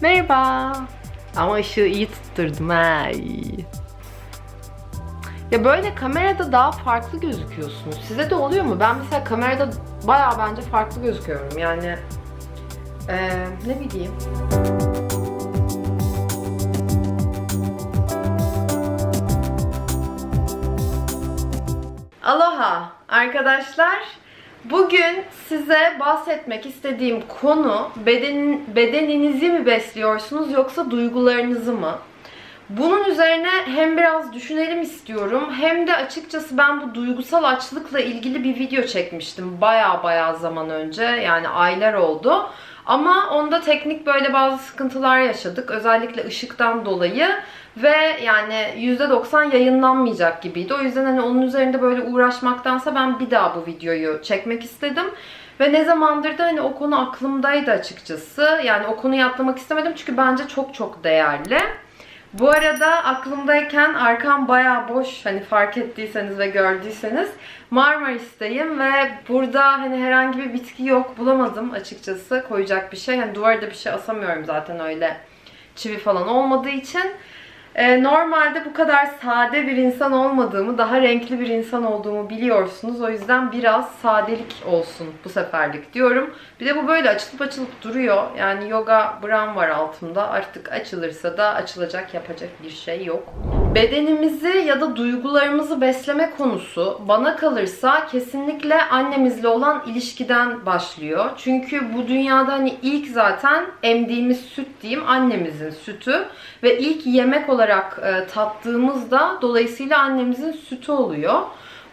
Merhaba. Ama ışığı iyi tutturdum ha. Ya böyle kamerada daha farklı gözüküyorsunuz. Size de oluyor mu? Ben mesela kamerada bayağı bence farklı gözüküyorum. Yani ee, ne bileyim. Aloha arkadaşlar. Bugün size bahsetmek istediğim konu beden, bedeninizi mi besliyorsunuz yoksa duygularınızı mı? Bunun üzerine hem biraz düşünelim istiyorum hem de açıkçası ben bu duygusal açlıkla ilgili bir video çekmiştim baya baya zaman önce yani aylar oldu. Ama onda teknik böyle bazı sıkıntılar yaşadık özellikle ışıktan dolayı ve yani %90 yayınlanmayacak gibiydi. O yüzden hani onun üzerinde böyle uğraşmaktansa ben bir daha bu videoyu çekmek istedim. Ve ne zamandır da hani o konu aklımdaydı açıkçası. Yani o konuyu atlamak istemedim çünkü bence çok çok değerli. Bu arada aklımdayken arkam baya boş hani fark ettiyseniz ve gördüyseniz Marmaris'teyim ve burada hani herhangi bir bitki yok bulamadım açıkçası koyacak bir şey. Hani duvarda bir şey asamıyorum zaten öyle çivi falan olmadığı için. Ee, normalde bu kadar sade bir insan olmadığımı, daha renkli bir insan olduğumu biliyorsunuz. O yüzden biraz sadelik olsun bu seferlik diyorum. Bir de bu böyle açılıp açılıp duruyor. Yani yoga bram var altımda. Artık açılırsa da açılacak, yapacak bir şey yok. Bedenimizi ya da duygularımızı besleme konusu bana kalırsa kesinlikle annemizle olan ilişkiden başlıyor. Çünkü bu dünyada hani ilk zaten emdiğimiz süt diyeyim annemizin sütü ve ilk yemek olarak e, tattığımızda dolayısıyla annemizin sütü oluyor.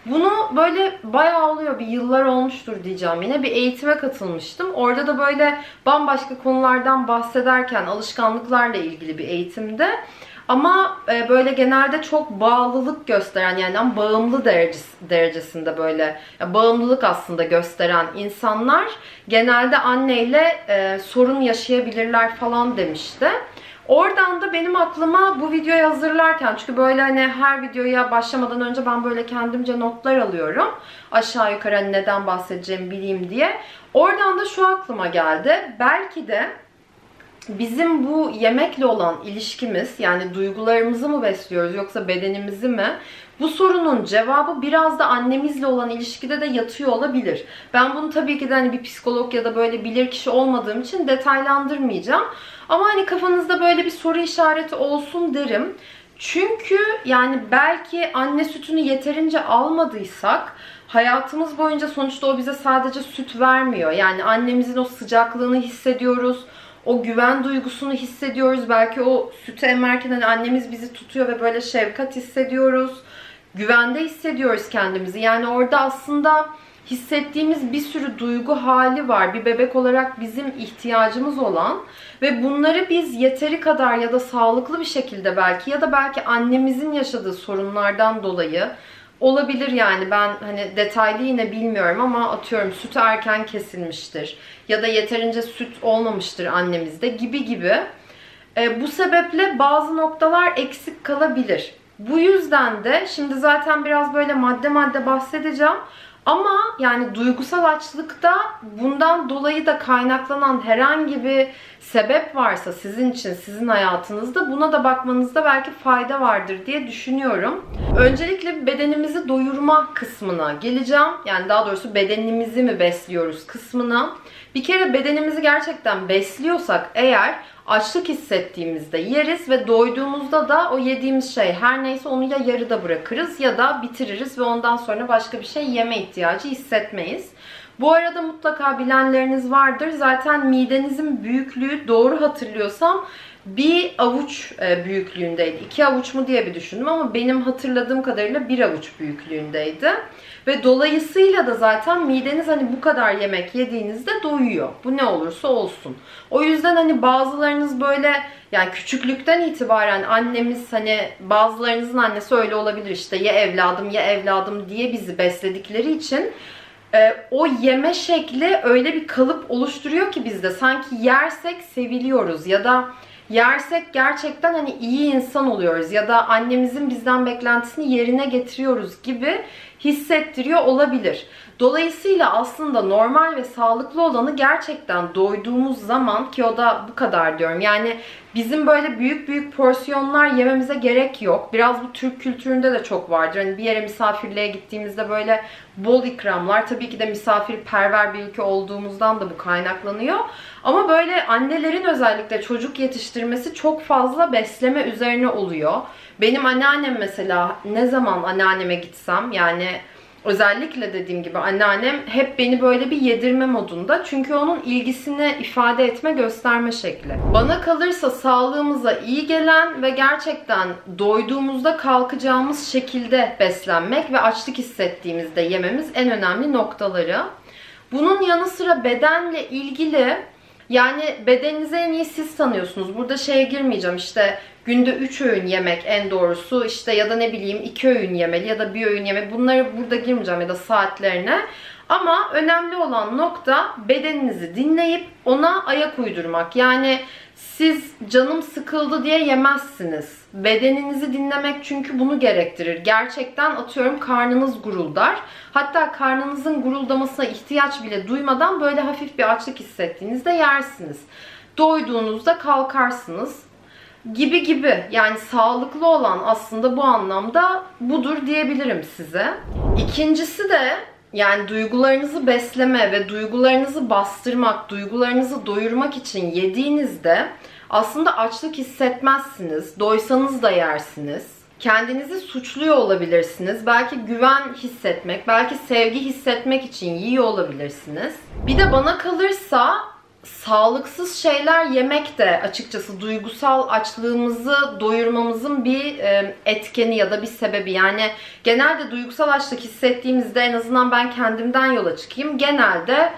Bunu böyle bayağı oluyor. Bir yıllar olmuştur diyeceğim yine. Bir eğitime katılmıştım. Orada da böyle bambaşka konulardan bahsederken alışkanlıklarla ilgili bir eğitimde ama e, böyle genelde çok bağlılık gösteren yani bağımlı derecesi, derecesinde böyle ya bağımlılık aslında gösteren insanlar genelde anneyle e, sorun yaşayabilirler falan demişti. Oradan da benim aklıma bu videoyu hazırlarken çünkü böyle hani her videoya başlamadan önce ben böyle kendimce notlar alıyorum. Aşağı yukarı hani neden bahsedeceğimi bileyim diye. Oradan da şu aklıma geldi. Belki de bizim bu yemekle olan ilişkimiz yani duygularımızı mı besliyoruz yoksa bedenimizi mi? Bu sorunun cevabı biraz da annemizle olan ilişkide de yatıyor olabilir. Ben bunu tabii ki de hani bir psikolog ya da böyle bilir kişi olmadığım için detaylandırmayacağım. Ama hani kafanızda böyle bir soru işareti olsun derim. Çünkü yani belki anne sütünü yeterince almadıysak hayatımız boyunca sonuçta o bize sadece süt vermiyor. Yani annemizin o sıcaklığını hissediyoruz o güven duygusunu hissediyoruz. Belki o sütü emerken hani annemiz bizi tutuyor ve böyle şefkat hissediyoruz. Güvende hissediyoruz kendimizi. Yani orada aslında hissettiğimiz bir sürü duygu hali var. Bir bebek olarak bizim ihtiyacımız olan ve bunları biz yeteri kadar ya da sağlıklı bir şekilde belki ya da belki annemizin yaşadığı sorunlardan dolayı Olabilir yani ben hani detaylı yine bilmiyorum ama atıyorum sütü erken kesilmiştir ya da yeterince süt olmamıştır annemizde gibi gibi. E, bu sebeple bazı noktalar eksik kalabilir. Bu yüzden de şimdi zaten biraz böyle madde madde bahsedeceğim. Ama yani duygusal açlıkta bundan dolayı da kaynaklanan herhangi bir sebep varsa sizin için, sizin hayatınızda buna da bakmanızda belki fayda vardır diye düşünüyorum. Öncelikle bedenimizi doyurma kısmına geleceğim. Yani daha doğrusu bedenimizi mi besliyoruz kısmına. Bir kere bedenimizi gerçekten besliyorsak eğer açlık hissettiğimizde yeriz ve doyduğumuzda da o yediğimiz şey her neyse onu ya yarıda bırakırız ya da bitiririz ve ondan sonra başka bir şey yeme ihtiyacı hissetmeyiz. Bu arada mutlaka bilenleriniz vardır. Zaten midenizin büyüklüğü doğru hatırlıyorsam bir avuç e, büyüklüğündeydi. İki avuç mu diye bir düşündüm ama benim hatırladığım kadarıyla bir avuç büyüklüğündeydi. Ve dolayısıyla da zaten mideniz hani bu kadar yemek yediğinizde doyuyor. Bu ne olursa olsun. O yüzden hani bazılarınız böyle yani küçüklükten itibaren annemiz hani bazılarınızın annesi öyle olabilir işte ya evladım ya evladım diye bizi besledikleri için e, o yeme şekli öyle bir kalıp oluşturuyor ki bizde sanki yersek seviliyoruz ya da yersek gerçekten hani iyi insan oluyoruz ya da annemizin bizden beklentisini yerine getiriyoruz gibi hissettiriyor olabilir. Dolayısıyla aslında normal ve sağlıklı olanı gerçekten doyduğumuz zaman ki o da bu kadar diyorum. Yani bizim böyle büyük büyük porsiyonlar yememize gerek yok. Biraz bu Türk kültüründe de çok vardır. Hani bir yere misafirliğe gittiğimizde böyle bol ikramlar. Tabii ki de misafirperver bir ülke olduğumuzdan da bu kaynaklanıyor. Ama böyle annelerin özellikle çocuk yetiştirmesi çok fazla besleme üzerine oluyor. Benim anneannem mesela ne zaman anneanneme gitsem yani özellikle dediğim gibi anneannem hep beni böyle bir yedirme modunda. Çünkü onun ilgisini ifade etme, gösterme şekli. Bana kalırsa sağlığımıza iyi gelen ve gerçekten doyduğumuzda kalkacağımız şekilde beslenmek ve açlık hissettiğimizde yememiz en önemli noktaları. Bunun yanı sıra bedenle ilgili yani bedeninizi en iyi siz tanıyorsunuz. Burada şeye girmeyeceğim işte günde 3 öğün yemek en doğrusu işte ya da ne bileyim 2 öğün yemeli ya da bir öğün yemek bunları burada girmeyeceğim ya da saatlerine. Ama önemli olan nokta bedeninizi dinleyip ona ayak uydurmak. Yani siz canım sıkıldı diye yemezsiniz. Bedeninizi dinlemek çünkü bunu gerektirir. Gerçekten atıyorum karnınız guruldar. Hatta karnınızın guruldamasına ihtiyaç bile duymadan böyle hafif bir açlık hissettiğinizde yersiniz. Doyduğunuzda kalkarsınız gibi gibi yani sağlıklı olan aslında bu anlamda budur diyebilirim size. İkincisi de yani duygularınızı besleme ve duygularınızı bastırmak, duygularınızı doyurmak için yediğinizde aslında açlık hissetmezsiniz. Doysanız da yersiniz. Kendinizi suçluyor olabilirsiniz. Belki güven hissetmek, belki sevgi hissetmek için yiyor olabilirsiniz. Bir de bana kalırsa sağlıksız şeyler yemek de açıkçası duygusal açlığımızı doyurmamızın bir e, etkeni ya da bir sebebi. Yani genelde duygusal açlık hissettiğimizde en azından ben kendimden yola çıkayım. Genelde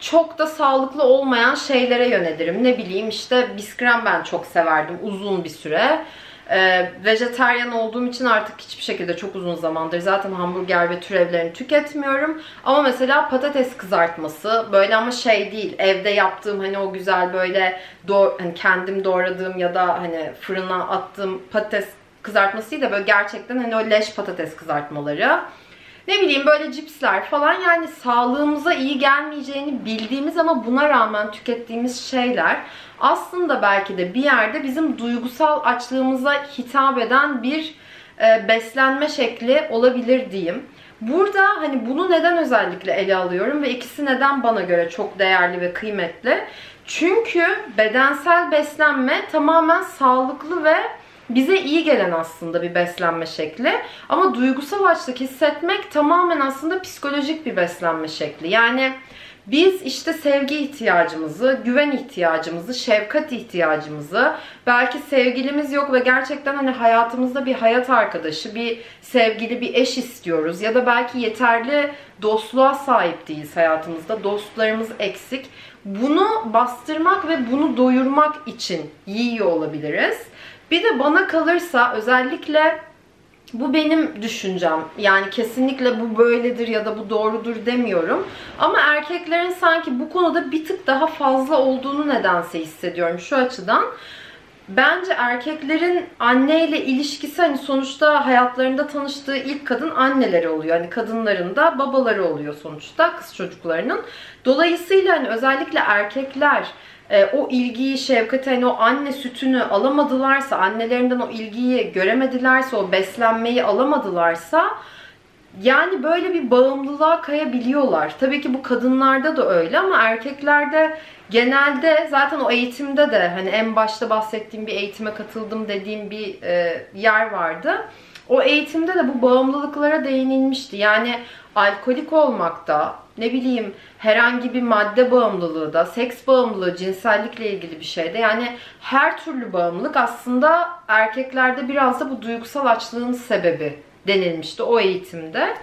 çok da sağlıklı olmayan şeylere yönelirim. Ne bileyim işte bisküven ben çok severdim uzun bir süre. Ee, vejeteryan olduğum için artık hiçbir şekilde çok uzun zamandır zaten hamburger ve türevlerini tüketmiyorum. Ama mesela patates kızartması böyle ama şey değil evde yaptığım hani o güzel böyle doğ, hani kendim doğradığım ya da hani fırına attığım patates kızartması böyle gerçekten hani o leş patates kızartmaları. Ne bileyim böyle cipsler falan yani sağlığımıza iyi gelmeyeceğini bildiğimiz ama buna rağmen tükettiğimiz şeyler aslında belki de bir yerde bizim duygusal açlığımıza hitap eden bir e, beslenme şekli olabilir diyeyim. Burada hani bunu neden özellikle ele alıyorum ve ikisi neden bana göre çok değerli ve kıymetli? Çünkü bedensel beslenme tamamen sağlıklı ve bize iyi gelen aslında bir beslenme şekli. Ama duygusal açlık hissetmek tamamen aslında psikolojik bir beslenme şekli. Yani biz işte sevgi ihtiyacımızı, güven ihtiyacımızı, şefkat ihtiyacımızı, belki sevgilimiz yok ve gerçekten hani hayatımızda bir hayat arkadaşı, bir sevgili, bir eş istiyoruz ya da belki yeterli dostluğa sahip değiliz hayatımızda. Dostlarımız eksik. Bunu bastırmak ve bunu doyurmak için yiyor olabiliriz. Bir de bana kalırsa özellikle bu benim düşüncem. Yani kesinlikle bu böyledir ya da bu doğrudur demiyorum. Ama erkeklerin sanki bu konuda bir tık daha fazla olduğunu nedense hissediyorum şu açıdan. Bence erkeklerin anneyle ilişkisi hani sonuçta hayatlarında tanıştığı ilk kadın anneleri oluyor. Hani kadınların da babaları oluyor sonuçta kız çocuklarının. Dolayısıyla hani özellikle erkekler e, o ilgiyi, şefkati, hani o anne sütünü alamadılarsa, annelerinden o ilgiyi göremedilerse, o beslenmeyi alamadılarsa yani böyle bir bağımlılığa kayabiliyorlar. Tabii ki bu kadınlarda da öyle ama erkeklerde genelde zaten o eğitimde de hani en başta bahsettiğim bir eğitime katıldım dediğim bir e, yer vardı. O eğitimde de bu bağımlılıklara değinilmişti. Yani alkolik olmakta, ne bileyim herhangi bir madde bağımlılığı da, seks bağımlılığı, cinsellikle ilgili bir şeyde yani her türlü bağımlılık aslında erkeklerde biraz da bu duygusal açlığın sebebi denilmişti o eğitimde.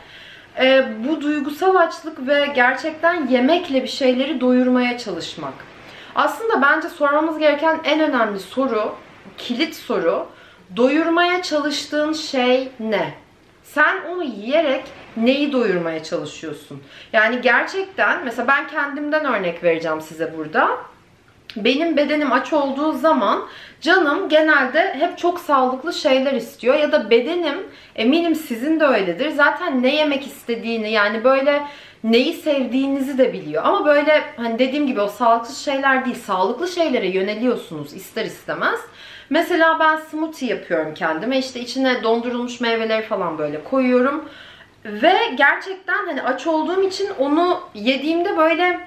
Ee, bu duygusal açlık ve gerçekten yemekle bir şeyleri doyurmaya çalışmak. Aslında bence sormamız gereken en önemli soru, kilit soru, doyurmaya çalıştığın şey ne? Sen onu yiyerek neyi doyurmaya çalışıyorsun? Yani gerçekten mesela ben kendimden örnek vereceğim size burada. benim bedenim aç olduğu zaman canım genelde hep çok sağlıklı şeyler istiyor ya da bedenim eminim sizin de öyledir. Zaten ne yemek istediğini yani böyle neyi sevdiğinizi de biliyor. Ama böyle hani dediğim gibi o sağlıksız şeyler değil, sağlıklı şeylere yöneliyorsunuz ister istemez. Mesela ben smoothie yapıyorum kendime. İşte içine dondurulmuş meyveleri falan böyle koyuyorum. Ve gerçekten hani aç olduğum için onu yediğimde böyle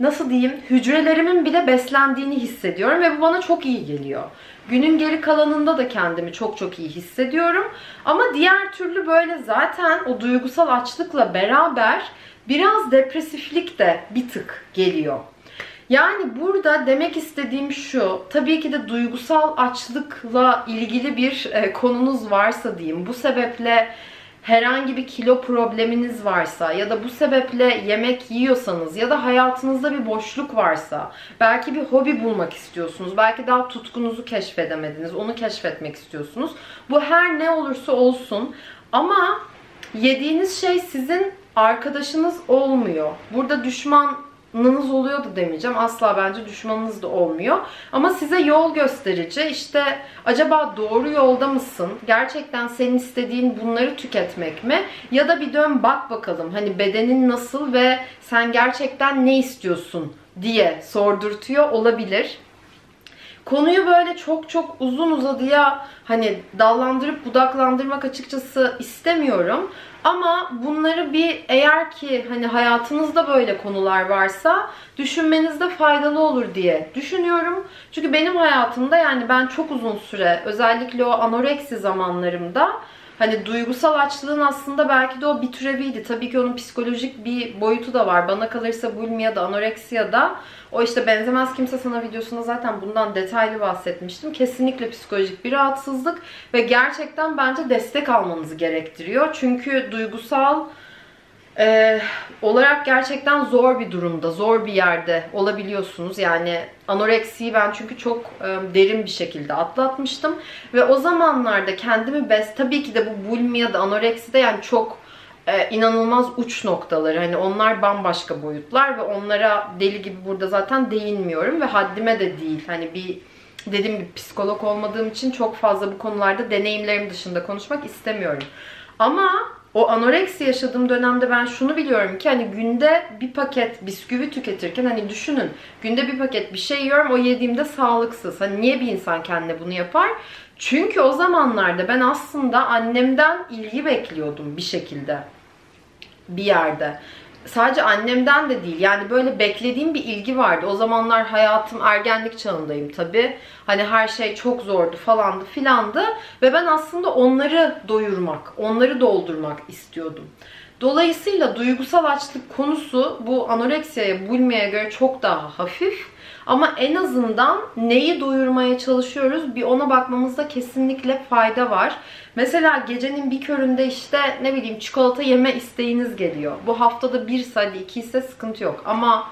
nasıl diyeyim hücrelerimin bile beslendiğini hissediyorum ve bu bana çok iyi geliyor. Günün geri kalanında da kendimi çok çok iyi hissediyorum. Ama diğer türlü böyle zaten o duygusal açlıkla beraber biraz depresiflik de bir tık geliyor. Yani burada demek istediğim şu, tabii ki de duygusal açlıkla ilgili bir e, konunuz varsa diyeyim. Bu sebeple herhangi bir kilo probleminiz varsa ya da bu sebeple yemek yiyorsanız ya da hayatınızda bir boşluk varsa, belki bir hobi bulmak istiyorsunuz, belki daha tutkunuzu keşfedemediniz, onu keşfetmek istiyorsunuz. Bu her ne olursa olsun ama yediğiniz şey sizin arkadaşınız olmuyor. Burada düşman düşmanınız oluyor da demeyeceğim. Asla bence düşmanınız da olmuyor. Ama size yol gösterici. İşte acaba doğru yolda mısın? Gerçekten senin istediğin bunları tüketmek mi? Ya da bir dön bak bakalım. Hani bedenin nasıl ve sen gerçekten ne istiyorsun diye sordurtuyor olabilir. Konuyu böyle çok çok uzun uzadıya hani dallandırıp budaklandırmak açıkçası istemiyorum. Ama bunları bir eğer ki hani hayatınızda böyle konular varsa düşünmenizde faydalı olur diye düşünüyorum. Çünkü benim hayatımda yani ben çok uzun süre özellikle o anoreksi zamanlarımda Hani duygusal açlığın aslında belki de o bir türeviydi. Tabii ki onun psikolojik bir boyutu da var. Bana kalırsa bulimiya da anoreksiya da o işte benzemez kimse sana videosunda zaten bundan detaylı bahsetmiştim. Kesinlikle psikolojik bir rahatsızlık ve gerçekten bence destek almanızı gerektiriyor. Çünkü duygusal e, olarak gerçekten zor bir durumda, zor bir yerde olabiliyorsunuz. Yani anoreksiyi ben çünkü çok e, derin bir şekilde atlatmıştım. Ve o zamanlarda kendimi bes, tabii ki de bu bulimi da anoreksi de yani çok e, inanılmaz uç noktaları. Hani onlar bambaşka boyutlar ve onlara deli gibi burada zaten değinmiyorum ve haddime de değil. Hani bir dediğim gibi psikolog olmadığım için çok fazla bu konularda deneyimlerim dışında konuşmak istemiyorum. Ama o anoreksi yaşadığım dönemde ben şunu biliyorum ki hani günde bir paket bisküvi tüketirken hani düşünün günde bir paket bir şey yiyorum o yediğimde sağlıksız. Hani niye bir insan kendine bunu yapar? Çünkü o zamanlarda ben aslında annemden ilgi bekliyordum bir şekilde. Bir yerde sadece annemden de değil yani böyle beklediğim bir ilgi vardı. O zamanlar hayatım ergenlik çağındayım tabi. Hani her şey çok zordu falandı filandı ve ben aslında onları doyurmak, onları doldurmak istiyordum. Dolayısıyla duygusal açlık konusu bu anoreksiyaya, bulmaya göre çok daha hafif. Ama en azından neyi doyurmaya çalışıyoruz bir ona bakmamızda kesinlikle fayda var. Mesela gecenin bir köründe işte ne bileyim çikolata yeme isteğiniz geliyor. Bu haftada bir ise iki ise sıkıntı yok. Ama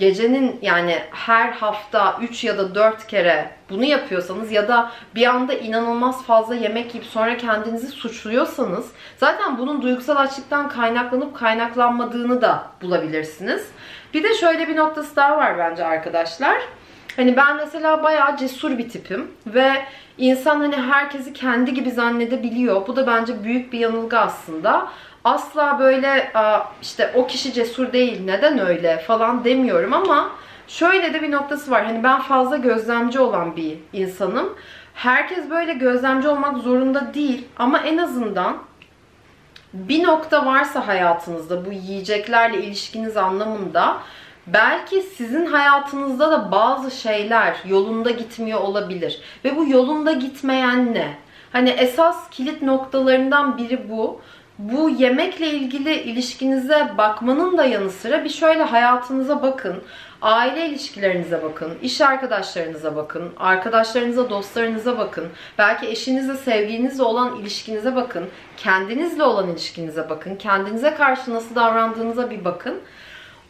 gecenin yani her hafta 3 ya da 4 kere bunu yapıyorsanız ya da bir anda inanılmaz fazla yemek yiyip sonra kendinizi suçluyorsanız zaten bunun duygusal açlıktan kaynaklanıp kaynaklanmadığını da bulabilirsiniz. Bir de şöyle bir noktası daha var bence arkadaşlar. Hani ben mesela bayağı cesur bir tipim ve insan hani herkesi kendi gibi zannedebiliyor. Bu da bence büyük bir yanılgı aslında. Asla böyle işte o kişi cesur değil neden öyle falan demiyorum ama şöyle de bir noktası var. Hani ben fazla gözlemci olan bir insanım. Herkes böyle gözlemci olmak zorunda değil ama en azından bir nokta varsa hayatınızda bu yiyeceklerle ilişkiniz anlamında belki sizin hayatınızda da bazı şeyler yolunda gitmiyor olabilir. Ve bu yolunda gitmeyen ne? Hani esas kilit noktalarından biri bu bu yemekle ilgili ilişkinize bakmanın da yanı sıra bir şöyle hayatınıza bakın. Aile ilişkilerinize bakın, iş arkadaşlarınıza bakın, arkadaşlarınıza, dostlarınıza bakın. Belki eşinizle, sevgilinizle olan ilişkinize bakın. Kendinizle olan ilişkinize bakın. Kendinize karşı nasıl davrandığınıza bir bakın.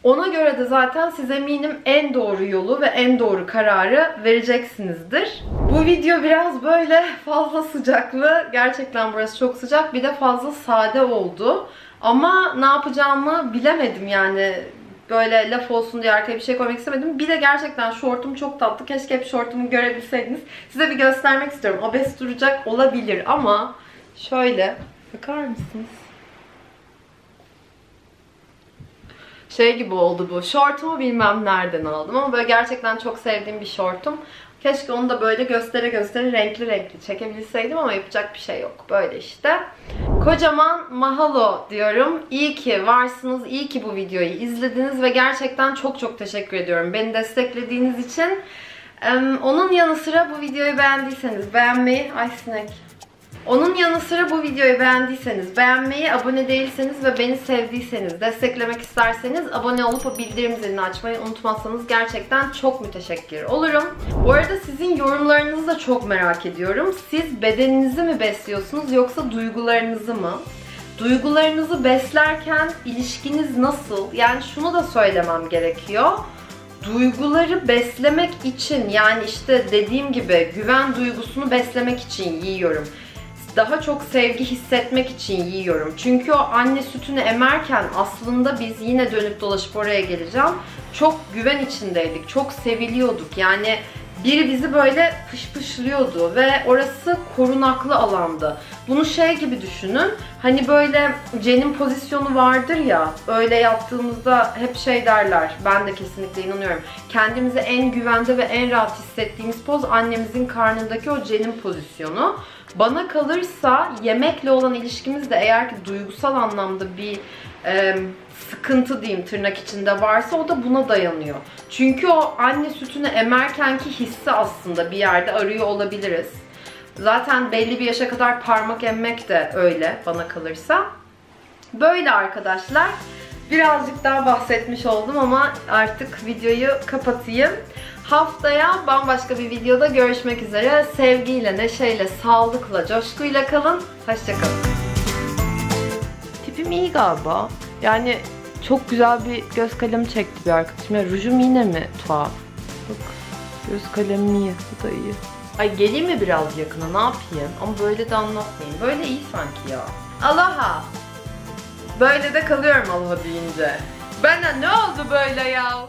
Ona göre de zaten siz eminim en doğru yolu ve en doğru kararı vereceksinizdir. Bu video biraz böyle fazla sıcaklı. Gerçekten burası çok sıcak. Bir de fazla sade oldu. Ama ne yapacağımı bilemedim yani. böyle laf olsun diye arkaya bir şey koymak istemedim. Bir de gerçekten şortum çok tatlı. Keşke hep şortumu görebilseydiniz. Size bir göstermek istiyorum. Abes duracak olabilir ama şöyle bakar mısınız? Şey gibi oldu bu. Şortumu bilmem nereden aldım ama böyle gerçekten çok sevdiğim bir şortum. Keşke onu da böyle göstere göstere renkli renkli çekebilseydim ama yapacak bir şey yok. Böyle işte. Kocaman mahalo diyorum. İyi ki varsınız, iyi ki bu videoyu izlediniz ve gerçekten çok çok teşekkür ediyorum beni desteklediğiniz için. Onun yanı sıra bu videoyu beğendiyseniz beğenmeyi... Ay sinek. Onun yanı sıra bu videoyu beğendiyseniz, beğenmeyi, abone değilseniz ve beni sevdiyseniz, desteklemek isterseniz abone olup bildirim zilini açmayı unutmazsanız gerçekten çok müteşekkir olurum. Bu arada sizin yorumlarınızı da çok merak ediyorum. Siz bedeninizi mi besliyorsunuz yoksa duygularınızı mı? Duygularınızı beslerken ilişkiniz nasıl? Yani şunu da söylemem gerekiyor duyguları beslemek için yani işte dediğim gibi güven duygusunu beslemek için yiyorum daha çok sevgi hissetmek için yiyorum. Çünkü o anne sütünü emerken aslında biz yine dönüp dolaşıp oraya geleceğim. Çok güven içindeydik. Çok seviliyorduk. Yani biri bizi böyle pışpışlıyordu ve orası korunaklı alandı. Bunu şey gibi düşünün. Hani böyle Cen'in pozisyonu vardır ya. Öyle yaptığımızda hep şey derler. Ben de kesinlikle inanıyorum. Kendimizi en güvende ve en rahat hissettiğimiz poz annemizin karnındaki o Cen'in pozisyonu. Bana kalırsa yemekle olan ilişkimiz de eğer ki duygusal anlamda bir e, sıkıntı diyeyim tırnak içinde varsa o da buna dayanıyor. Çünkü o anne sütünü emerkenki hissi aslında bir yerde arıyor olabiliriz. Zaten belli bir yaşa kadar parmak emmek de öyle bana kalırsa. Böyle arkadaşlar. Birazcık daha bahsetmiş oldum ama artık videoyu kapatayım. Haftaya bambaşka bir videoda görüşmek üzere. Sevgiyle, neşeyle, sağlıkla, coşkuyla kalın. Hoşçakalın. Tipim iyi galiba. Yani çok güzel bir göz kalemi çekti bir arkadaşım. Ya rujum yine mi tuhaf? Bak göz kalemim iyi. Bu da iyi. Ay geleyim mi biraz yakına ne yapayım? Ama böyle de anlatmayayım. Böyle iyi sanki ya. Aloha. Böyle de kalıyorum aloha deyince. Bana ne oldu böyle ya?